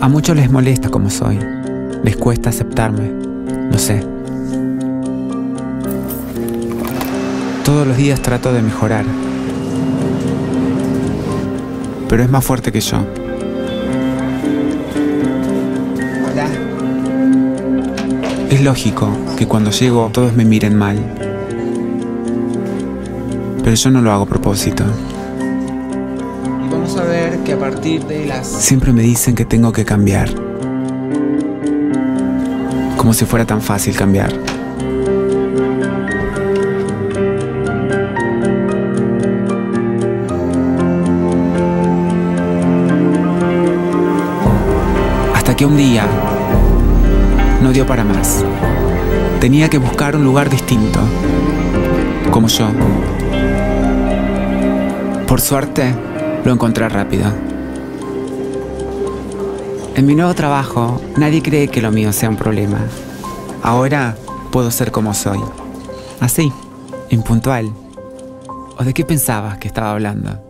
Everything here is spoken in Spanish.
A muchos les molesta como soy. Les cuesta aceptarme. Lo sé. Todos los días trato de mejorar. Pero es más fuerte que yo. Hola. Es lógico que cuando llego todos me miren mal. Pero yo no lo hago a propósito. A partir de las... Siempre me dicen que tengo que cambiar. Como si fuera tan fácil cambiar. Hasta que un día no dio para más. Tenía que buscar un lugar distinto, como yo. Por suerte, lo encontré rápido. En mi nuevo trabajo, nadie cree que lo mío sea un problema. Ahora puedo ser como soy. Así, impuntual. ¿O de qué pensabas que estaba hablando?